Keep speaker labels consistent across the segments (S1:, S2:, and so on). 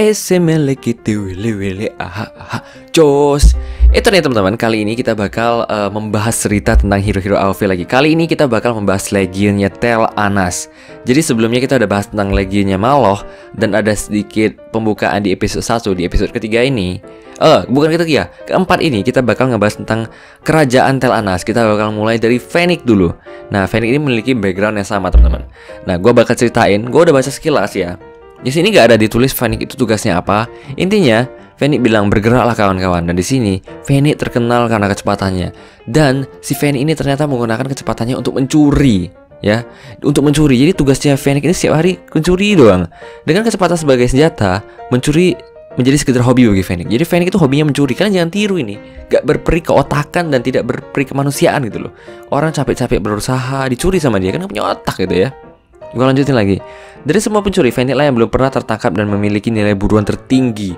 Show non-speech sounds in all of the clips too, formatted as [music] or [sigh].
S1: SML gitu wile wile aha aha Jos Itu nih teman-teman kali ini kita bakal uh, membahas cerita tentang hero-hero AoV lagi Kali ini kita bakal membahas legionnya Tel Anas Jadi sebelumnya kita udah bahas tentang legionnya Maloh Dan ada sedikit pembukaan di episode 1 Di episode ketiga ini Eh, uh, bukan ketiga, keempat ini kita bakal ngebahas tentang kerajaan Tel Anas. Kita bakal mulai dari Fenix dulu. Nah, Fenix ini memiliki background yang sama, teman-teman. Nah, gue bakal ceritain. Gue udah baca sekilas ya. Di sini nggak ada ditulis Fenix itu tugasnya apa. Intinya, Fenix bilang bergeraklah kawan-kawan. Dan di sini Fenix terkenal karena kecepatannya. Dan si Fenix ini ternyata menggunakan kecepatannya untuk mencuri ya. Untuk mencuri. Jadi tugasnya Fenix ini setiap hari mencuri doang. Dengan kecepatan sebagai senjata mencuri menjadi sekedar hobi bagi Fenix. Jadi Fenix itu hobinya mencuri. Kalian jangan tiru ini. Gak berperi keotakan dan tidak berperi kemanusiaan gitu loh. Orang capek-capek berusaha dicuri sama dia kan punya otak gitu ya Gue lanjutin lagi. Dari semua pencuri, Vanilla yang belum pernah tertangkap dan memiliki nilai buruan tertinggi.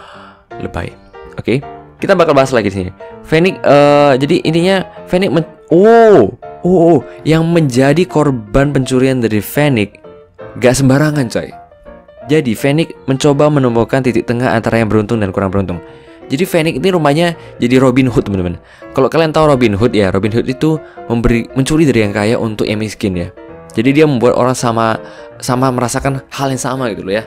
S1: [gasps] Lebay. Oke, okay? kita bakal bahas lagi di sini. Fenix, uh, jadi intinya Fenix men oh, oh, oh, yang menjadi korban pencurian dari Fenix gak sembarangan coy. Jadi Fenix mencoba menemukan titik tengah antara yang beruntung dan kurang beruntung. Jadi Fenix ini rumahnya jadi Robin Hood teman-teman. Kalau kalian tahu Robin Hood ya, Robin Hood itu memberi mencuri dari yang kaya untuk yang miskin ya. Jadi dia membuat orang sama sama merasakan hal yang sama gitu loh ya.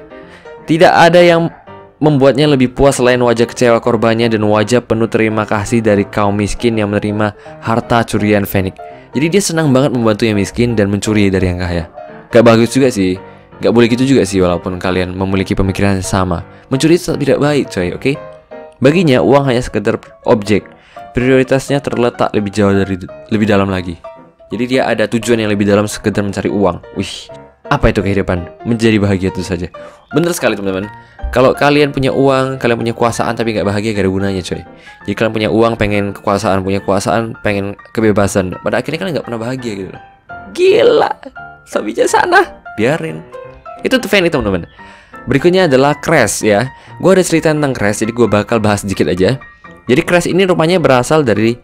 S1: Tidak ada yang membuatnya lebih puas selain wajah kecewa korbannya dan wajah penuh terima kasih dari kaum miskin yang menerima harta curian Fenix. Jadi dia senang banget membantu yang miskin dan mencuri dari yang kaya. Gak bagus juga sih. Gak boleh gitu juga sih walaupun kalian memiliki pemikiran yang sama. Mencuri itu tidak baik coy, oke? Okay? Baginya uang hanya sekedar objek. Prioritasnya terletak lebih jauh dari lebih dalam lagi. Jadi dia ada tujuan yang lebih dalam sekedar mencari uang. Wih, apa itu kehidupan? Menjadi bahagia itu saja. Bener sekali teman-teman. Kalau kalian punya uang, kalian punya kekuasaan tapi nggak bahagia gak ada gunanya coy. Jadi kalian punya uang, pengen kekuasaan, punya kekuasaan, pengen kebebasan. Pada akhirnya kalian nggak pernah bahagia gitu. Gila, sabinya sana, biarin. Itu tuh fan itu teman-teman. Berikutnya adalah Crash ya. Gue ada cerita tentang Crash, jadi gue bakal bahas sedikit aja. Jadi Crash ini rupanya berasal dari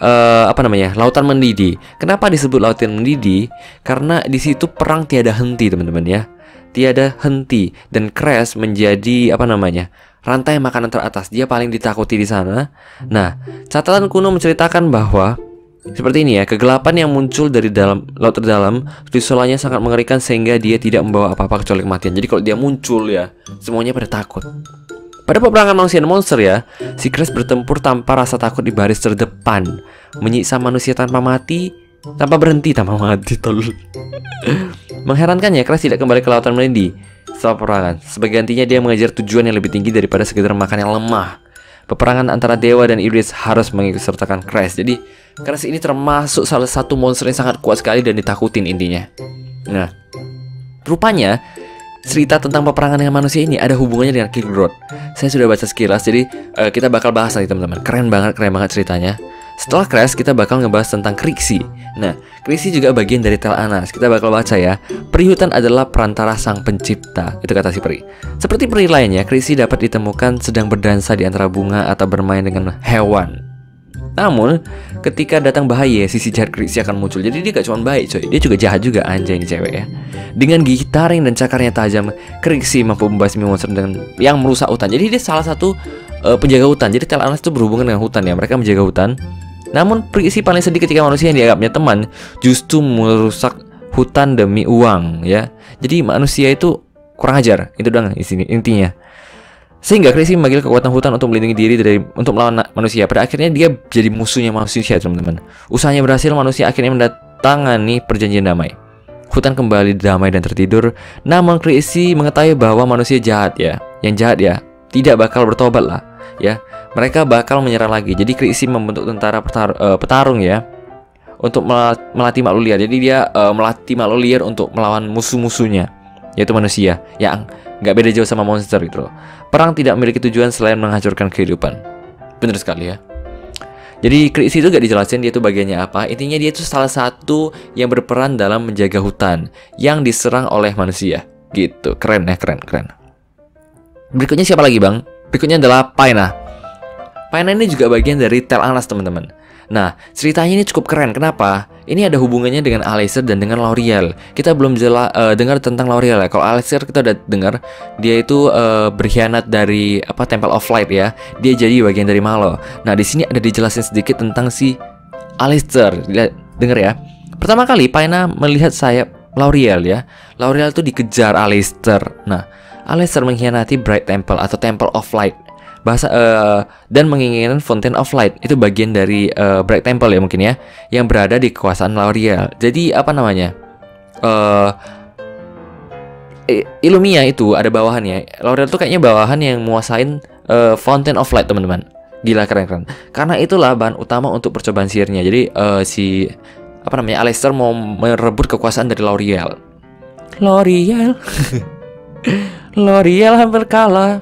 S1: uh, apa namanya lautan mendidih. Kenapa disebut lautan mendidih? Karena di situ perang tiada henti teman-teman ya, tiada henti dan Crash menjadi apa namanya rantai makanan teratas. Dia paling ditakuti di sana. Nah, catatan kuno menceritakan bahwa seperti ini ya, kegelapan yang muncul dari dalam laut terdalam, visualnya sangat mengerikan sehingga dia tidak membawa apa-apa kecuali kematian. Jadi kalau dia muncul ya, semuanya pada takut. Pada peperangan manusia dan monster ya, si Crash bertempur tanpa rasa takut di baris terdepan, menyiksa manusia tanpa mati, tanpa berhenti tanpa [laughs] mati tol. Mengherankannya, Crash tidak kembali ke lautan melindi setelah peperangan. Sebagai gantinya dia mengejar tujuan yang lebih tinggi daripada sekedar makan yang lemah. Peperangan antara dewa dan iblis harus mengikutsertakan Crash. Jadi, Crash ini termasuk salah satu monster yang sangat kuat sekali dan ditakutin intinya. Nah, rupanya cerita tentang peperangan dengan manusia ini ada hubungannya dengan King Road. Saya sudah baca sekilas, jadi uh, kita bakal bahas nanti teman-teman. Keren banget, keren banget ceritanya. Setelah Crash, kita bakal ngebahas tentang Krixi. Nah, Krixi juga bagian dari Tel Anas. Kita bakal baca ya. Perihutan adalah perantara sang pencipta. Itu kata si peri. Seperti peri lainnya, Krixi dapat ditemukan sedang berdansa di antara bunga atau bermain dengan hewan. Namun, ketika datang bahaya, sisi jahat Krixi akan muncul. Jadi dia gak cuma baik coy, dia juga jahat juga anjay ini cewek ya. Dengan gigi taring dan cakarnya tajam, Krixi mampu membasmi monster dengan yang merusak hutan. Jadi dia salah satu uh, penjaga hutan. Jadi Tel Anas itu berhubungan dengan hutan ya. Mereka menjaga hutan. Namun Krixi paling sedih ketika manusia yang dianggapnya teman justru merusak hutan demi uang ya. Jadi manusia itu kurang ajar. Itu doang intinya. Sehingga Krisi memanggil kekuatan hutan untuk melindungi diri dari untuk melawan manusia. Pada akhirnya dia jadi musuhnya manusia, teman-teman. Usahanya berhasil, manusia akhirnya mendatangani perjanjian damai. Hutan kembali damai dan tertidur. Namun Krisi mengetahui bahwa manusia jahat ya, yang jahat ya, tidak bakal bertobat lah, ya. Mereka bakal menyerang lagi. Jadi Krisi membentuk tentara petar, uh, petarung ya, untuk melatih makhluk liar. Jadi dia uh, melatih makhluk liar untuk melawan musuh-musuhnya, yaitu manusia yang nggak beda jauh sama monster gitu loh. Perang tidak memiliki tujuan selain menghancurkan kehidupan. Bener sekali ya. Jadi Chris itu gak dijelasin dia itu bagiannya apa. Intinya dia itu salah satu yang berperan dalam menjaga hutan yang diserang oleh manusia. Gitu. Keren ya, keren, keren. Berikutnya siapa lagi bang? Berikutnya adalah Paina. Paina ini juga bagian dari Tel Anas teman-teman. Nah, ceritanya ini cukup keren. Kenapa? Ini ada hubungannya dengan Aleister dan dengan Lauriel. Kita belum jelas uh, dengar tentang Lauriel ya. Kalau Aleister kita udah dengar dia itu uh, berkhianat dari apa Temple of Light ya. Dia jadi bagian dari Malo. Nah, di sini ada dijelasin sedikit tentang si Aleister. Lihat, denger ya. Pertama kali Paina melihat sayap Lauriel ya. Lauriel itu dikejar Aleister. Nah, Aleister mengkhianati Bright Temple atau Temple of Light bahasa uh, dan menginginkan Fountain of Light itu bagian dari uh, Bright Temple ya mungkin ya yang berada di kekuasaan Lauriel. Jadi apa namanya? Uh, Illumia itu ada bawahannya. Lauriel itu kayaknya bawahan yang menguasain uh, Fountain of Light teman-teman. Gila keren-keren. Karena itulah bahan utama untuk percobaan sihirnya. Jadi uh, si apa namanya Aleister mau merebut kekuasaan dari Lauriel. Lauriel. [laughs] Lauriel hampir kalah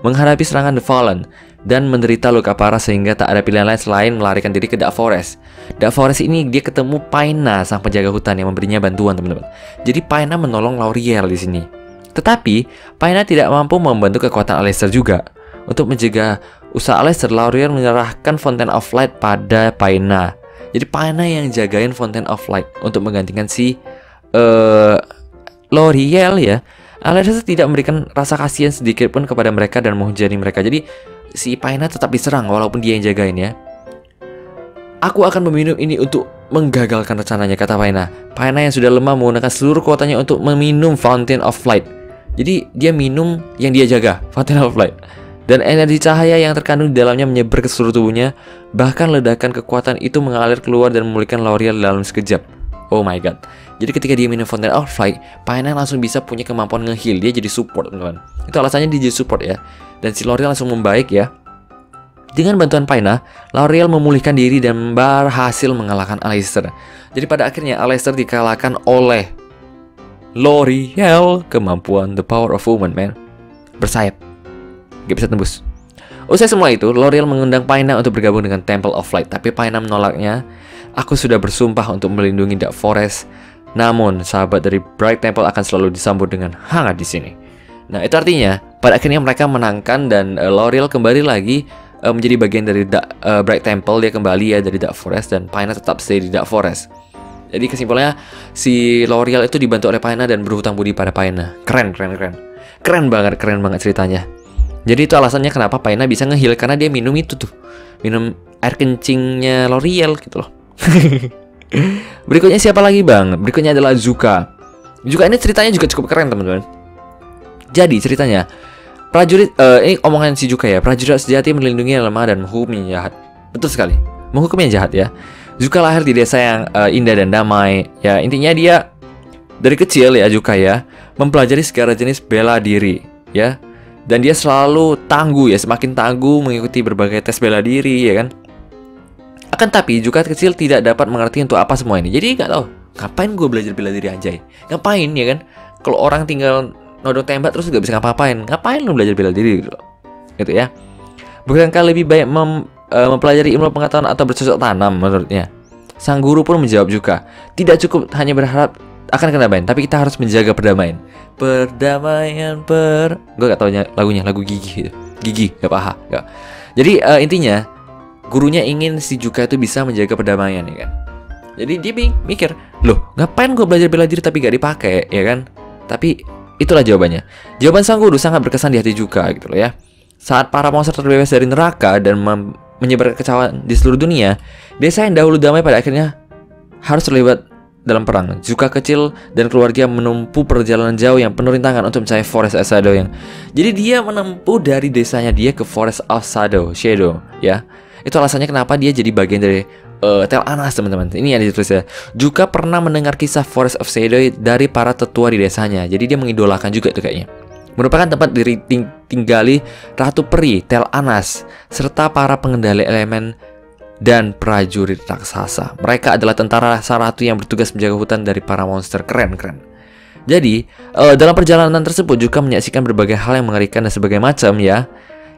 S1: menghadapi serangan The Fallen dan menderita luka parah sehingga tak ada pilihan lain selain melarikan diri ke Dark Forest. Dark Forest ini dia ketemu Paina sang penjaga hutan yang memberinya bantuan teman-teman. Jadi Paina menolong Lauriel di sini. Tetapi Paina tidak mampu membantu kekuatan Aleister juga. Untuk menjaga usaha Aleister, Lauriel menyerahkan Fountain of Light pada Paina. Jadi Paina yang jagain Fountain of Light untuk menggantikan si uh, Lauriel ya Alexis tidak memberikan rasa kasihan sedikit pun kepada mereka dan menghujani mereka. Jadi si Paina tetap diserang walaupun dia yang jagain ya. Aku akan meminum ini untuk menggagalkan rencananya, kata Paina. Paina yang sudah lemah menggunakan seluruh kekuatannya untuk meminum Fountain of Light. Jadi dia minum yang dia jaga, Fountain of Light. Dan energi cahaya yang terkandung di dalamnya menyebar ke seluruh tubuhnya. Bahkan ledakan kekuatan itu mengalir keluar dan memulihkan L'Oreal dalam sekejap. Oh my god. Jadi ketika dia minum Fountain of Light, Paina langsung bisa punya kemampuan ngeheal. Dia jadi support, teman-teman. Itu alasannya dia jadi support ya. Dan si L'Oreal langsung membaik ya. Dengan bantuan Paina, L'Oreal memulihkan diri dan berhasil mengalahkan Aleister. Jadi pada akhirnya Aleister dikalahkan oleh L'Oreal. Kemampuan The Power of Woman, man. Bersayap. Gak bisa tembus. Usai semua itu, L'Oreal mengundang Paina untuk bergabung dengan Temple of Light. Tapi Paina menolaknya. Aku sudah bersumpah untuk melindungi Dark Forest namun, sahabat dari Bright Temple akan selalu disambut dengan hangat di sini. Nah, itu artinya pada akhirnya mereka menangkan dan uh, L'Oreal kembali lagi uh, menjadi bagian dari da uh, Bright Temple. Dia kembali ya dari Dark Forest dan Paina tetap stay di Dark Forest. Jadi kesimpulannya si L'Oreal itu dibantu oleh Paina dan berhutang budi pada Paina. Keren, keren, keren. Keren banget, keren banget ceritanya. Jadi itu alasannya kenapa Paina bisa ngehil karena dia minum itu tuh. Minum air kencingnya L'Oreal gitu loh. [laughs] Berikutnya siapa lagi bang? Berikutnya adalah Zuka. Zuka ini ceritanya juga cukup keren teman-teman. Jadi ceritanya prajurit uh, ini omongan si Zuka ya. Prajurit sejati melindungi yang lemah dan menghukum yang jahat. Betul sekali. Menghukum yang jahat ya. Zuka lahir di desa yang uh, indah dan damai. Ya intinya dia dari kecil ya Zuka ya mempelajari segala jenis bela diri ya. Dan dia selalu tangguh ya, semakin tangguh mengikuti berbagai tes bela diri ya kan akan tapi juga kecil tidak dapat mengerti untuk apa semua ini. Jadi nggak tahu ngapain gue belajar bela diri anjay. Ngapain ya kan? Kalau orang tinggal nodong tembak terus nggak bisa ngapa-ngapain. Ngapain lu belajar bela diri gitu? Gitu ya. Bukankah lebih baik mem, uh, mempelajari ilmu pengetahuan atau bercocok tanam menurutnya? Sang guru pun menjawab juga, tidak cukup hanya berharap akan kedamaian, tapi kita harus menjaga perdamaian. Perdamaian per, gue gak tau lagunya, lagu gigi, gigi, gak paha, gak. Jadi uh, intinya gurunya ingin si Juka itu bisa menjaga perdamaian ya kan jadi dia mikir loh ngapain gue belajar bela diri tapi gak dipakai ya kan tapi itulah jawabannya jawaban sang guru sangat berkesan di hati Juka gitu loh ya saat para monster terbebas dari neraka dan menyebar kecewaan di seluruh dunia desa yang dahulu damai pada akhirnya harus terlibat dalam perang. Juka kecil dan keluarga menempuh perjalanan jauh yang penuh rintangan untuk mencari Forest of Shadow yang. Jadi dia menempuh dari desanya dia ke Forest of Shadow, Shadow, ya. Itu alasannya kenapa dia jadi bagian dari uh, Tel Anas teman-teman. Ini yang ditulis ya. Juga pernah mendengar kisah Forest of Shadow dari para tetua di desanya. Jadi dia mengidolakan juga itu kayaknya. Merupakan tempat diri ting tinggali Ratu Peri, Tel Anas, serta para pengendali elemen dan prajurit raksasa. Mereka adalah tentara ratu yang bertugas menjaga hutan dari para monster. Keren, keren. Jadi, uh, dalam perjalanan tersebut juga menyaksikan berbagai hal yang mengerikan dan sebagainya macam ya.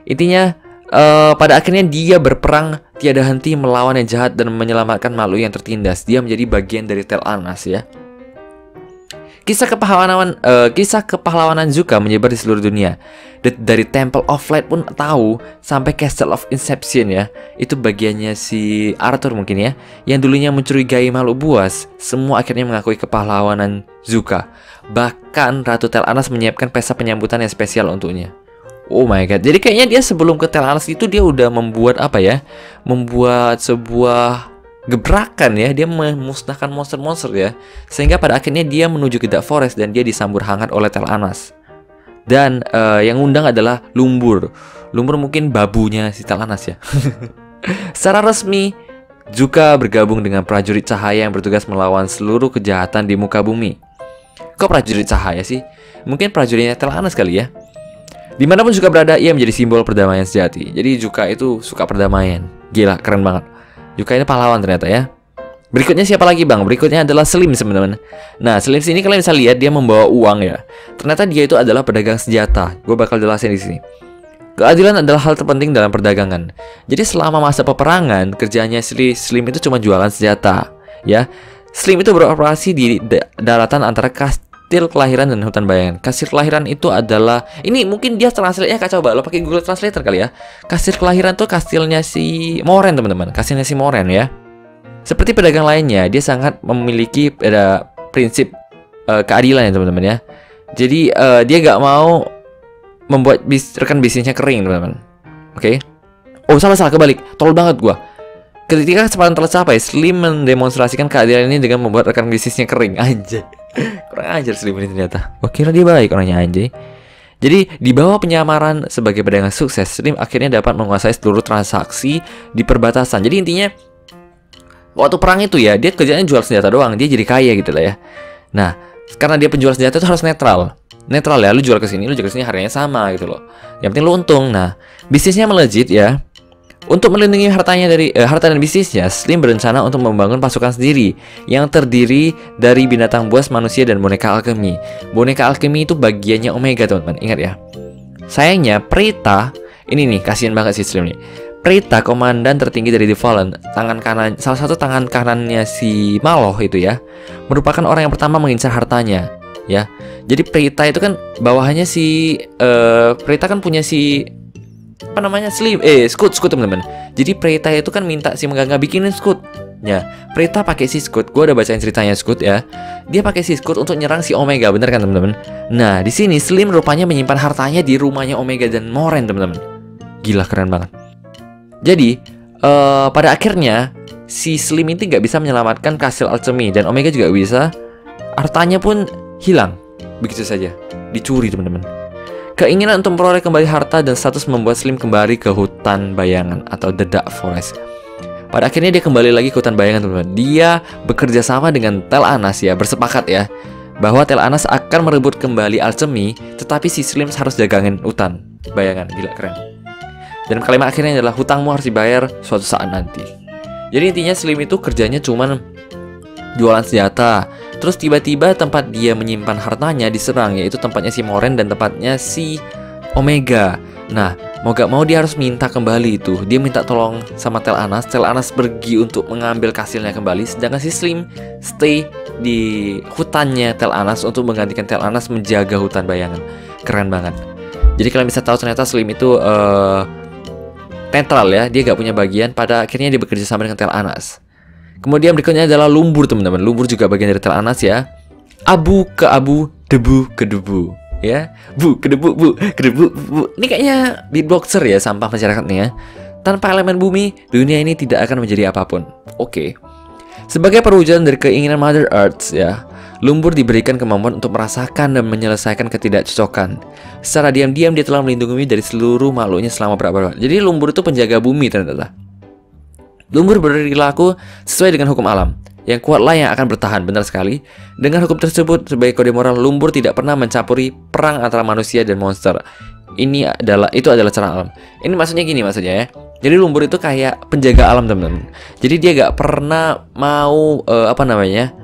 S1: Intinya, Uh, pada akhirnya dia berperang tiada henti melawan yang jahat dan menyelamatkan makhluk yang tertindas. Dia menjadi bagian dari Tel Anas ya. Kisah kepahlawanan uh, kisah kepahlawanan Zuka menyebar di seluruh dunia. D dari Temple of Light pun tahu sampai Castle of Inception ya. Itu bagiannya si Arthur mungkin ya, yang dulunya mencurigai makhluk buas, semua akhirnya mengakui kepahlawanan Zuka. Bahkan Ratu Tel Anas menyiapkan pesta penyambutan yang spesial untuknya. Oh my god. Jadi kayaknya dia sebelum ke Tel Anas itu dia udah membuat apa ya? Membuat sebuah gebrakan ya. Dia memusnahkan monster-monster ya. Sehingga pada akhirnya dia menuju ke Dark Forest dan dia disambut hangat oleh Tel Anas. Dan uh, yang undang adalah Lumbur. Lumbur mungkin babunya si Tel Anas ya. [laughs] Secara resmi Zuka bergabung dengan prajurit cahaya yang bertugas melawan seluruh kejahatan di muka bumi. Kok prajurit cahaya sih? Mungkin prajuritnya Tel Anas kali ya Di mana pun Zuka berada, ia menjadi simbol perdamaian sejati. Jadi Zuka itu suka perdamaian. Gila, keren banget. Yuka ini pahlawan ternyata ya. Berikutnya siapa lagi bang? Berikutnya adalah Slim teman-teman. Nah Slim sini kalian bisa lihat dia membawa uang ya. Ternyata dia itu adalah pedagang senjata. Gue bakal jelasin di sini. Keadilan adalah hal terpenting dalam perdagangan. Jadi selama masa peperangan, kerjanya Slim itu cuma jualan senjata, ya. Slim itu beroperasi di daratan antara kastil kelahiran dan hutan bayangan. Kastil kelahiran itu adalah ini mungkin dia translate-nya kacau banget. Lo pakai Google Translator kali ya. Kastil kelahiran tuh kastilnya si Moren, teman-teman. Kastilnya si Moren ya. Seperti pedagang lainnya, dia sangat memiliki ada prinsip uh, keadilan ya, teman-teman ya. Jadi uh, dia gak mau membuat bis rekan bisnisnya kering, teman-teman. Oke. Okay? Oh, salah salah kebalik. Tolol banget gua. Ketika kesempatan tercapai, Slim mendemonstrasikan keadilan ini dengan membuat rekan bisnisnya kering. Aja. Kurang ajar Slim ini ternyata. Gua kira dia baik orangnya anjay. Jadi di bawah penyamaran sebagai pedagang sukses, Slim akhirnya dapat menguasai seluruh transaksi di perbatasan. Jadi intinya waktu perang itu ya dia kerjanya jual senjata doang, dia jadi kaya gitu lah ya. Nah karena dia penjual senjata itu harus netral. Netral ya, lu jual ke sini, lu jual ke sini harganya sama gitu loh. Yang penting lu untung. Nah bisnisnya melejit ya. Untuk melindungi hartanya dari eh, harta dan bisnisnya, Slim berencana untuk membangun pasukan sendiri yang terdiri dari binatang buas, manusia, dan boneka alkemi. Boneka alkemi itu bagiannya Omega, teman-teman. Ingat ya. Sayangnya, Preta ini nih kasihan banget sih Slim nih. Preta, komandan tertinggi dari The Fallen, tangan kanan salah satu tangan kanannya si Maloh itu ya, merupakan orang yang pertama mengincar hartanya, ya. Jadi Preta itu kan bawahannya si uh, Preta kan punya si apa namanya? Sleeve eh scoot scoot teman-teman. Jadi Preta itu kan minta si Megangga bikinin scoot. Ya Preta pakai si scoot. Gue udah bacain ceritanya scoot ya. Dia pakai si scoot untuk nyerang si Omega bener kan teman-teman? Nah di sini Slim rupanya menyimpan hartanya di rumahnya Omega dan Moren teman-teman. Gila keren banget. Jadi uh, pada akhirnya si Slim ini nggak bisa menyelamatkan kastil alchemy dan Omega juga bisa. Hartanya pun hilang. Begitu saja. Dicuri teman-teman Keinginan untuk memperoleh kembali harta dan status membuat Slim kembali ke hutan bayangan atau The Dark Forest. Pada akhirnya dia kembali lagi ke hutan bayangan teman-teman. Dia bekerja sama dengan Tel Anas ya, bersepakat ya bahwa Tel Anas akan merebut kembali alchemy, tetapi si Slim harus jagangin hutan. Bayangan, gila keren. Dan kalimat akhirnya adalah hutangmu harus dibayar suatu saat nanti. Jadi intinya Slim itu kerjanya cuman jualan senjata, Terus tiba-tiba tempat dia menyimpan hartanya diserang yaitu tempatnya si Moren dan tempatnya si Omega. Nah, mau gak mau dia harus minta kembali itu. Dia minta tolong sama Tel Anas. Tel Anas pergi untuk mengambil kastilnya kembali, sedangkan si Slim stay di hutannya Tel Anas untuk menggantikan Tel Anas menjaga hutan bayangan. Keren banget. Jadi kalian bisa tahu ternyata Slim itu uh, netral ya, dia gak punya bagian. Pada akhirnya dia bekerja sama dengan Tel Anas. Kemudian berikutnya adalah lumbur teman-teman. Lumbur juga bagian dari tel anas ya. Abu ke abu, debu ke debu. Ya, bu ke debu, bu ke debu, bu. Ini kayaknya beatboxer ya sampah masyarakat nih ya. Tanpa elemen bumi, dunia ini tidak akan menjadi apa pun. Oke. Sebagai perwujudan dari keinginan Mother Earth ya, lumbur diberikan kemampuan untuk merasakan dan menyelesaikan ketidakcocokan. Secara diam-diam dia telah melindungi dari seluruh makhluknya selama berapa Jadi lumbur itu penjaga bumi ternyata. Lumbur berperilaku sesuai dengan hukum alam. Yang kuatlah yang akan bertahan, benar sekali. Dengan hukum tersebut, sebagai kode moral, lumbur tidak pernah mencampuri perang antara manusia dan monster. Ini adalah itu adalah cara alam. Ini maksudnya gini maksudnya ya. Jadi lumbur itu kayak penjaga alam teman-teman. Jadi dia gak pernah mau uh, apa namanya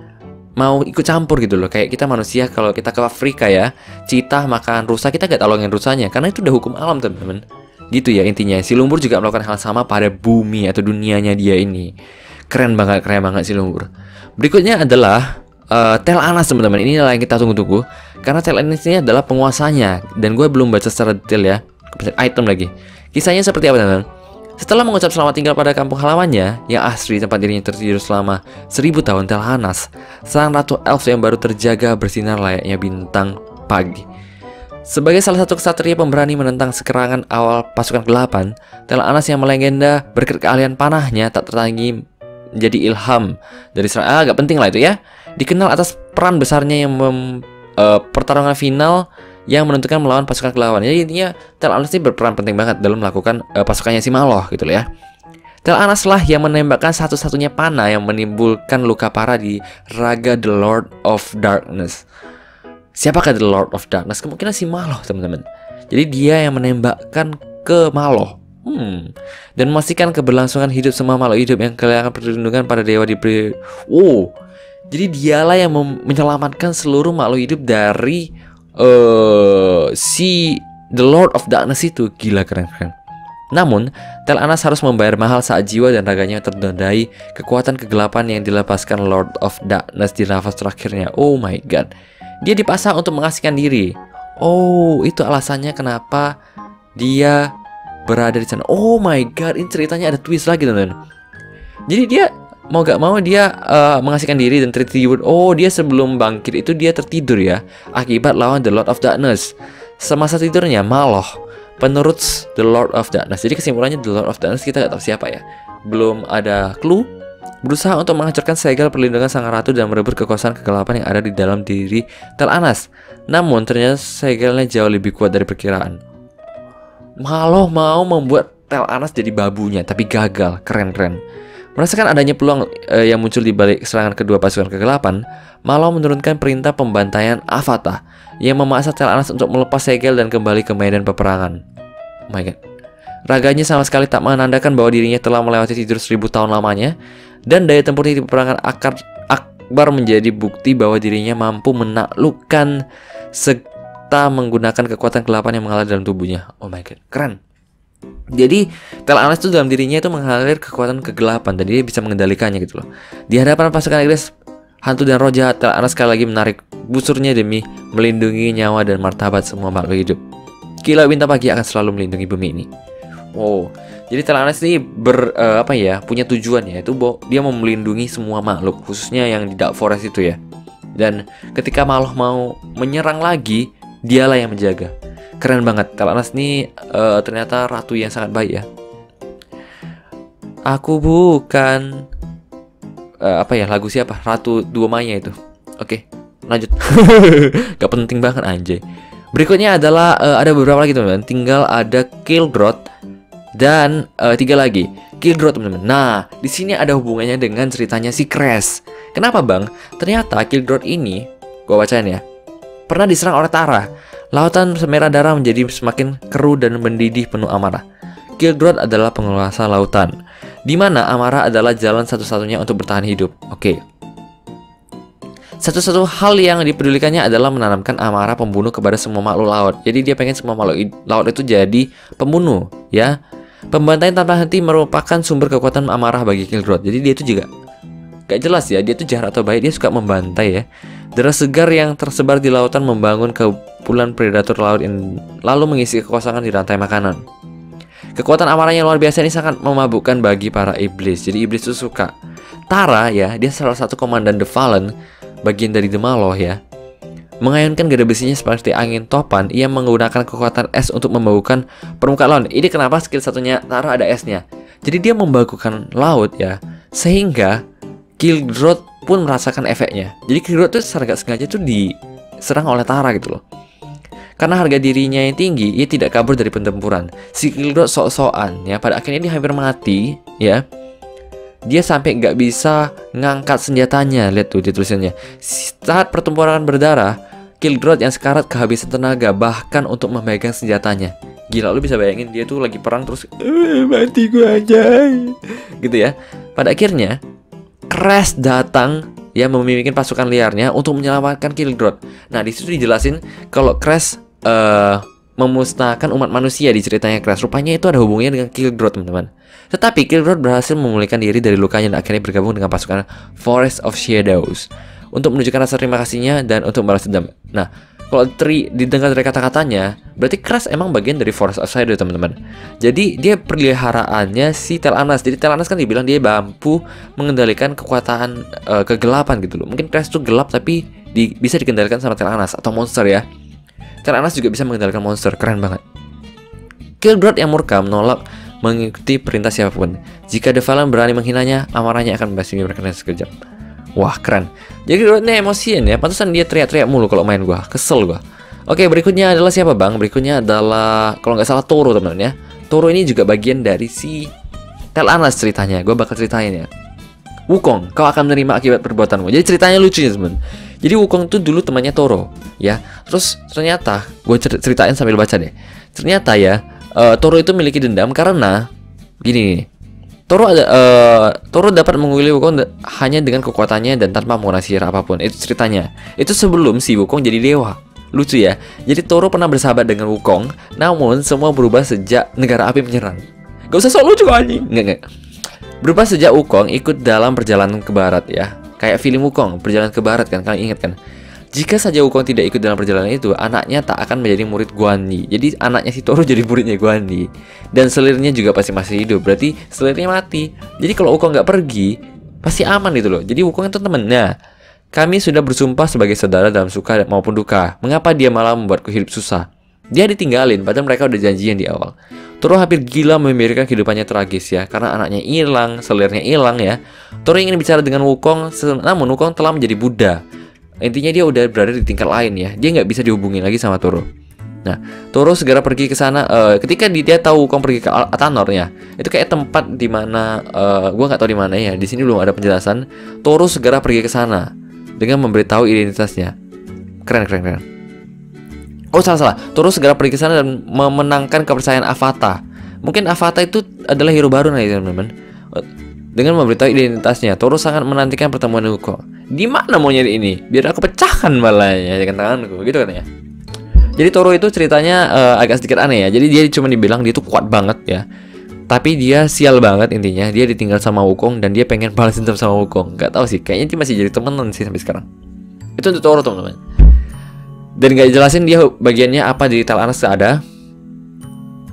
S1: mau ikut campur gitu loh kayak kita manusia kalau kita ke Afrika ya cita makan rusa kita gak tolongin rusanya karena itu udah hukum alam teman-teman Gitu ya intinya. Si lumbur juga melakukan hal sama pada bumi atau dunianya dia ini. Keren banget, keren banget si lumbur. Berikutnya adalah uh, Tel Anas teman-teman. Ini yang kita tunggu-tunggu. Karena Tel Anas ini adalah penguasanya. Dan gue belum baca secara detail ya. Item lagi. Kisahnya seperti apa teman-teman? Setelah mengucap selamat tinggal pada kampung halamannya yang asri tempat dirinya tertidur selama seribu tahun Tel Anas sang ratu elf yang baru terjaga bersinar layaknya bintang pagi sebagai salah satu kesatria pemberani menentang sekerangan awal pasukan kegelapan, Tel Anas yang melegenda berkat keahlian panahnya tak tertanggi menjadi ilham dari serang ah, agak penting lah itu ya. Dikenal atas peran besarnya yang mem, uh, pertarungan final yang menentukan melawan pasukan kegelapan. Jadi intinya Tel Anas ini berperan penting banget dalam melakukan uh, pasukannya si Maloh gitu loh ya. Tel Anas lah yang menembakkan satu-satunya panah yang menimbulkan luka parah di raga The Lord of Darkness. Siapakah The Lord of Darkness? Kemungkinan si Maloh, teman-teman. Jadi dia yang menembakkan ke Maloh. Hmm. Dan memastikan keberlangsungan hidup semua makhluk hidup yang kehilangan perlindungan pada dewa diberi. Oh. Jadi dialah yang menyelamatkan seluruh makhluk hidup dari uh, si The Lord of Darkness itu. Gila keren-keren. Namun, Tel Anas harus membayar mahal saat jiwa dan raganya terdandai kekuatan kegelapan yang dilepaskan Lord of Darkness di nafas terakhirnya. Oh my god. Dia dipasang untuk mengasihkan diri. Oh, itu alasannya kenapa dia berada di sana. Oh my god, ini ceritanya ada twist lagi teman-teman. Jadi dia mau gak mau dia uh, mengasihkan diri dan tertidur. Oh, dia sebelum bangkit itu dia tertidur ya akibat lawan The Lord of Darkness. Semasa tidurnya Maloh penurut The Lord of Darkness. Jadi kesimpulannya The Lord of Darkness kita gak tahu siapa ya. Belum ada clue berusaha untuk menghancurkan segel perlindungan sang ratu dan merebut kekuasaan kegelapan yang ada di dalam diri Tel Anas. Namun ternyata segelnya jauh lebih kuat dari perkiraan. Maloh mau membuat Tel Anas jadi babunya, tapi gagal. Keren-keren. Merasakan adanya peluang uh, yang muncul di balik serangan kedua pasukan kegelapan, Maloh menurunkan perintah pembantaian Avata yang memaksa Tel Anas untuk melepas segel dan kembali ke medan peperangan. Oh my god. Raganya sama sekali tak menandakan bahwa dirinya telah melewati tidur seribu tahun lamanya dan daya tempur di peperangan akar Akbar menjadi bukti bahwa dirinya mampu menaklukkan serta menggunakan kekuatan kegelapan yang mengalir dalam tubuhnya. Oh my god, keren. Jadi Tel Anas itu dalam dirinya itu mengalir kekuatan kegelapan dan dia bisa mengendalikannya gitu loh. Di hadapan pasukan Inggris, hantu dan roh jahat Tel Anas sekali lagi menarik busurnya demi melindungi nyawa dan martabat semua makhluk hidup. Kilau bintang pagi akan selalu melindungi bumi ini. Wow, jadi Telanas ini ber uh, apa ya punya tujuan ya itu dia mau melindungi semua makhluk khususnya yang di Dark Forest itu ya. Dan ketika makhluk mau menyerang lagi, dialah yang menjaga. Keren banget. Telanas ini uh, ternyata ratu yang sangat baik ya. Aku bukan uh, apa ya lagu siapa? Ratu Dua Maya itu. Oke, lanjut. [laughs] Gak penting banget anjay. Berikutnya adalah uh, ada beberapa lagi teman-teman. Tinggal ada Kilgroth dan uh, tiga lagi, Kildrot teman-teman. Nah, di sini ada hubungannya dengan ceritanya si Crash. Kenapa bang? Ternyata Kildrot ini, gua bacain ya, pernah diserang oleh Tara. Lautan semerah darah menjadi semakin keruh dan mendidih penuh amarah. Kildrot adalah penguasa lautan, di mana amarah adalah jalan satu-satunya untuk bertahan hidup. Oke, okay. Satu-satu hal yang dipedulikannya adalah menanamkan amarah pembunuh kepada semua makhluk laut. Jadi dia pengen semua makhluk laut itu jadi pembunuh, ya. Pembantaian tanpa henti merupakan sumber kekuatan amarah bagi Killgrot. Jadi dia itu juga gak jelas ya, dia itu jahat atau baik, dia suka membantai ya. Deras segar yang tersebar di lautan membangun kepulan predator laut in, lalu mengisi kekosongan di rantai makanan. Kekuatan amarahnya luar biasa ini sangat memabukkan bagi para iblis. Jadi iblis itu suka. Tara ya, dia salah satu komandan The Fallen, bagian dari The Maloh ya. Mengayunkan gada besinya seperti angin topan, ia menggunakan kekuatan es untuk membaukan permukaan laut. Ini kenapa skill satunya Tara ada esnya. Jadi dia membakukan laut ya, sehingga Kildrot pun merasakan efeknya. Jadi Kildrot tuh secara sengaja tuh diserang oleh Tara gitu loh. Karena harga dirinya yang tinggi, ia tidak kabur dari pertempuran. Si Kildrot sok-sokan ya, pada akhirnya dia hampir mati ya. Dia sampai nggak bisa ngangkat senjatanya, lihat tuh di tulisannya. Saat pertempuran berdarah, Kildrod yang sekarat kehabisan tenaga bahkan untuk memegang senjatanya. Gila lu bisa bayangin dia tuh lagi perang terus eh, mati gua aja. Gitu ya. Pada akhirnya Crash datang ya memimpin pasukan liarnya untuk menyelamatkan Kildrod. Nah, di situ dijelasin kalau Crash uh, memusnahkan umat manusia di ceritanya Crash. Rupanya itu ada hubungannya dengan Kildrod, teman-teman. Tetapi Kildrod berhasil memulihkan diri dari lukanya dan akhirnya bergabung dengan pasukan Forest of Shadows. Untuk menunjukkan rasa terima kasihnya dan untuk balas dendam. Nah, kalau tri didengar dari kata-katanya, berarti Crash emang bagian dari Forest of Shadow teman-teman. Jadi dia peliharaannya si Telanas. Jadi Telanas kan dibilang dia mampu mengendalikan kekuatan uh, kegelapan gitu loh. Mungkin Crash tuh gelap tapi di, bisa dikendalikan sama Telanas atau monster ya. Telanas juga bisa mengendalikan monster, keren banget. Killgrot yang murka menolak mengikuti perintah siapa pun. Jika The Valen berani menghinanya, amarahnya akan membasmi mereka sekejap. Wah keren. Jadi ini emosian ya. Pantesan dia teriak-teriak mulu kalau main gua. Kesel gua. Oke berikutnya adalah siapa bang? Berikutnya adalah kalau nggak salah Toro teman-teman ya. Toro ini juga bagian dari si Tel Anas ceritanya. Gua bakal ceritain ya. Wukong, kau akan menerima akibat perbuatanmu. Jadi ceritanya lucu ya teman. Jadi Wukong tuh dulu temannya Toro, ya. Terus ternyata gue ceritain sambil baca deh. Ternyata ya, uh, Toro itu memiliki dendam karena gini nih. Toro ada uh, Toro dapat mengulili Wukong hanya dengan kekuatannya dan tanpa menggunakan sihir apa pun. Itu ceritanya. Itu sebelum si Wukong jadi dewa. Lucu ya. Jadi Toro pernah bersahabat dengan Wukong, namun semua berubah sejak negara api menyerang. Gak usah sok lucu anjing. Enggak, enggak. Berubah sejak Wukong ikut dalam perjalanan ke barat ya. Kayak film Wukong, perjalanan ke barat kan, kalian ingat kan? Jika saja Wukong tidak ikut dalam perjalanan itu, anaknya tak akan menjadi murid Guan Yi. Jadi anaknya si Toro jadi muridnya Guan Yi. Dan selirnya juga pasti masih hidup. Berarti selirnya mati. Jadi kalau Wukong nggak pergi, pasti aman gitu loh. Jadi Wukong itu temen. Nah, kami sudah bersumpah sebagai saudara dalam suka maupun duka. Mengapa dia malah membuatku hidup susah? Dia ditinggalin, padahal mereka udah janjian di awal. Toro hampir gila membiarkan kehidupannya tragis ya, karena anaknya hilang, selirnya hilang ya. Toro ingin bicara dengan Wukong, namun Wukong telah menjadi Buddha. Intinya dia udah berada di tingkat lain ya. Dia nggak bisa dihubungin lagi sama Toro. Nah, Toro segera pergi ke sana. Uh, ketika dia tahu kau pergi ke Atanor ya, itu kayak tempat di mana uh, gua nggak tahu di mana ya. Di sini belum ada penjelasan. Toro segera pergi ke sana dengan memberitahu identitasnya. Keren, keren, keren. Oh salah salah. Toro segera pergi ke sana dan memenangkan kepercayaan Avata. Mungkin Avata itu adalah hero baru nih teman-teman. Dengan memberitahu identitasnya, Toro sangat menantikan pertemuan Hugo. Di mana mau nyari ini? Biar aku pecahkan balanya dengan tanganku, gitu kan ya. Jadi Toro itu ceritanya uh, agak sedikit aneh ya. Jadi dia cuma dibilang dia itu kuat banget ya. Tapi dia sial banget intinya. Dia ditinggal sama Wukong dan dia pengen balas dendam sama Wukong. Gak tahu sih, kayaknya dia masih jadi temenan sih sampai sekarang. Itu untuk Toro teman-teman. Dan gak jelasin dia bagiannya apa di Tel Anas ada.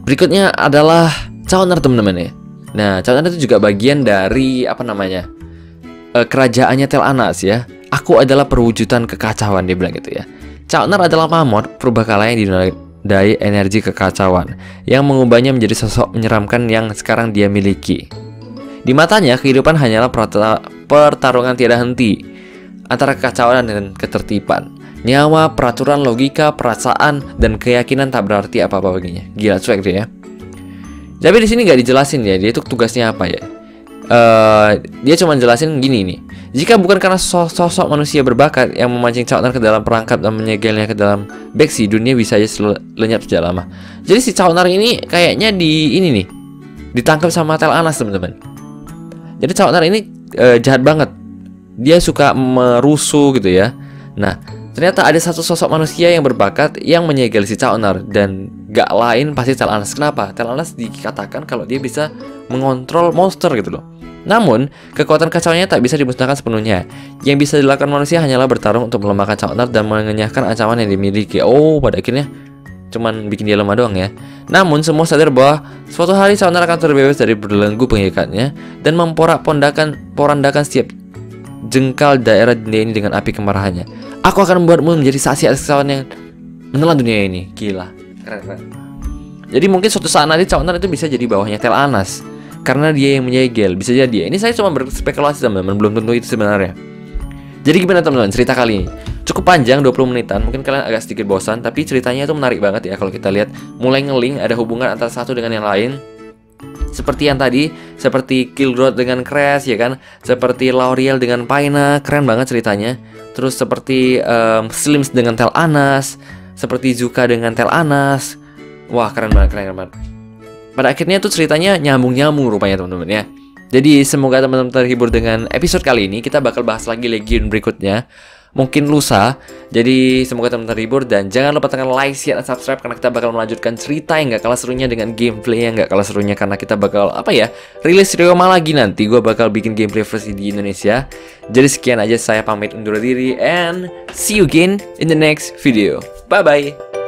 S1: Berikutnya adalah Cowner teman-teman ya. Nah, Cowner itu juga bagian dari apa namanya? Uh, kerajaannya Tel Anas ya. Aku adalah perwujudan kekacauan dia bilang gitu ya. Chalner adalah mamut purbakala yang dinodai energi kekacauan yang mengubahnya menjadi sosok menyeramkan yang sekarang dia miliki. Di matanya kehidupan hanyalah pertarungan tiada henti antara kekacauan dan ketertiban. Nyawa, peraturan, logika, perasaan, dan keyakinan tak berarti apa-apa baginya. Gila cuek dia ya. Tapi di sini nggak dijelasin ya, dia itu tugasnya apa ya uh, dia cuma jelasin gini nih. Jika bukan karena sosok manusia berbakat yang memancing Chowner ke dalam perangkap dan menyegelnya ke dalam beksi, dunia bisa aja lenyap sejak lama. Jadi si Chowner ini kayaknya di ini nih ditangkap sama Tel Anas teman-teman. Jadi Chowner ini uh, jahat banget. Dia suka merusuh gitu ya. Nah, ternyata ada satu sosok manusia yang berbakat yang menyegel si Chowner dan gak lain pasti Tel Anas. Kenapa? Tel Anas dikatakan kalau dia bisa mengontrol monster gitu loh. Namun, kekuatan kacauannya tak bisa dimusnahkan sepenuhnya. Yang bisa dilakukan manusia hanyalah bertarung untuk melemahkan Chalnar dan mengenyahkan ancaman yang dimiliki. Oh, pada akhirnya cuman bikin dia lemah doang ya. Namun, semua sadar bahwa suatu hari Chalnar akan terbebas dari berbelenggu pengikatnya dan memporak-pondakan porandakan setiap jengkal daerah dunia ini dengan api kemarahannya. Aku akan membuatmu menjadi saksi atas kecauan yang menelan dunia ini. Gila. Keren, keren. Jadi mungkin suatu saat nanti Chalnar itu bisa jadi bawahnya Tel Anas. Karena dia yang menyegel bisa jadi ini saya cuma berspekulasi teman-teman. Belum tentu itu sebenarnya. Jadi gimana teman-teman? Cerita kali ini. Cukup panjang 20 menitan. Mungkin kalian agak sedikit bosan tapi ceritanya itu menarik banget ya kalau kita lihat. Mulai ngeling ada hubungan antara satu dengan yang lain seperti yang tadi seperti Killgrot dengan Crash ya kan seperti Lauriel dengan Paina keren banget ceritanya terus seperti um, Slims dengan Tel Anas seperti Zuka dengan Tel Anas wah keren banget keren banget pada akhirnya tuh ceritanya nyambung-nyambung rupanya teman-teman ya. Jadi semoga teman-teman terhibur dengan episode kali ini. Kita bakal bahas lagi Legion berikutnya. Mungkin lusa. Jadi semoga teman-teman terhibur dan jangan lupa tekan like, share, dan subscribe karena kita bakal melanjutkan cerita yang gak kalah serunya dengan gameplay yang gak kalah serunya karena kita bakal apa ya rilis Ryoma lagi nanti. Gue bakal bikin gameplay versi di Indonesia. Jadi sekian aja saya pamit undur diri and see you again in the next video. Bye bye.